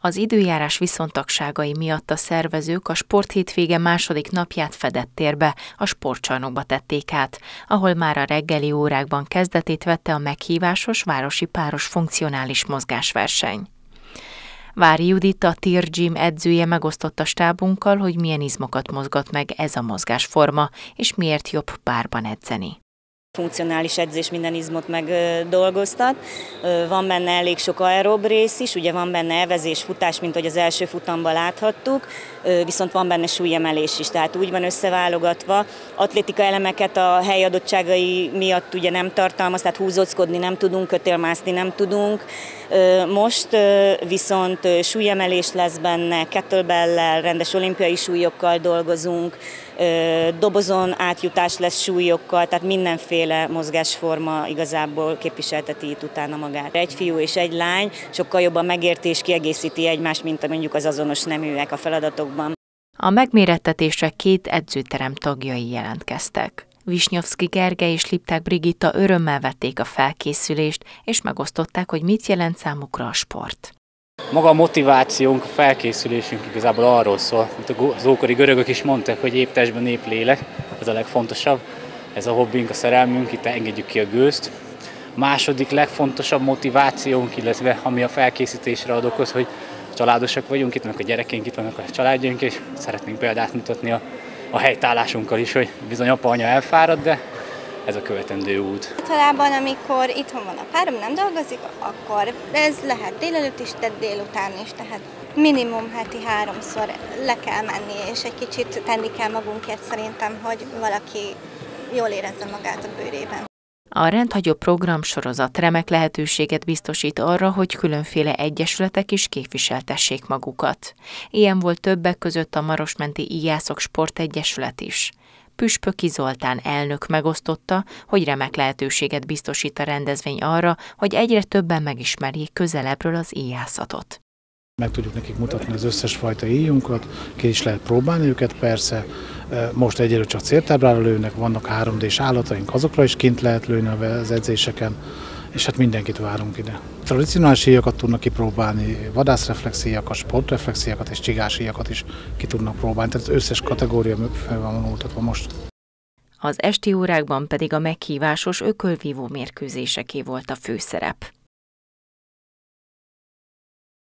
Az időjárás viszontagságai miatt a szervezők a sporthétvége második napját fedett térbe, a sportcsarnokba tették át, ahol már a reggeli órákban kezdetét vette a meghívásos városi páros funkcionális mozgásverseny. Vári Judit, a Tier Gym edzője megosztotta stábunkkal, hogy milyen izmokat mozgat meg ez a mozgásforma, és miért jobb párban edzeni funkcionális edzés minden izmot megdolgoztat. Van benne elég sok aerob rész is, ugye van benne evezés, futás, mint hogy az első futamban láthattuk, viszont van benne súlyemelés is, tehát úgy van összeválogatva. Atlétika elemeket a helyadottságai miatt ugye nem tartalmaz, tehát húzóckodni nem tudunk, kötélmászni nem tudunk. Most viszont súlyemelés lesz benne, kettlebell rendes olimpiai súlyokkal dolgozunk, dobozon átjutás lesz súlyokkal, tehát mindenféle mozgásforma igazából képviselteti itt utána magát. Egy fiú és egy lány sokkal jobban megérti és kiegészíti egymást, mint mondjuk az azonos neműek a feladatokban. A megmérettetésre két edzőterem tagjai jelentkeztek. Visnyovszki Gergely és Lipták Brigitta örömmel vették a felkészülést, és megosztották, hogy mit jelent számukra a sport. Maga a motivációnk, a felkészülésünk igazából arról szól, mint az ókori görögök is mondták, hogy épp testben, épp lélek, ez a legfontosabb. Ez a hobbink, a szerelmünk, itt engedjük ki a gőzt. Második legfontosabb motivációnk, illetve ami a felkészítésre ad okot, hogy családosak vagyunk, itt vannak a gyerekeink, itt vannak a családjaink, és szeretnénk példát mutatni a, a helytállásunkkal is, hogy bizony apa, anya elfárad, de ez a követendő út. Talában, amikor itthon van a párom, nem dolgozik, akkor ez lehet délelőtt is, de délután is, tehát minimum heti háromszor le kell menni, és egy kicsit tenni kell magunkért szerintem, hogy valaki jól érezze magát a bőrében. A rendhagyó programsorozat remek lehetőséget biztosít arra, hogy különféle egyesületek is képviseltessék magukat. Ilyen volt többek között a Marosmenti Ijászok Sportegyesület is. Püspöki Zoltán elnök megosztotta, hogy remek lehetőséget biztosít a rendezvény arra, hogy egyre többen megismerjék közelebbről az íjászatot. Meg tudjuk nekik mutatni az összes fajta íjunkat, ki is lehet próbálni őket persze. Most egyelőre csak céltáblára lőnek, vannak 3D-s állataink, azokra is kint lehet lőni az edzéseken és hát mindenkit várunk ide. Tradicionális íjakat tudnak kipróbálni, vadászreflexíjakat, sportreflexíjakat és csigásíjakat is ki tudnak próbálni, tehát az összes kategória fel van vonultatva most. Az esti órákban pedig a meghívásos ökölvívó mérkőzéseké volt a főszerep.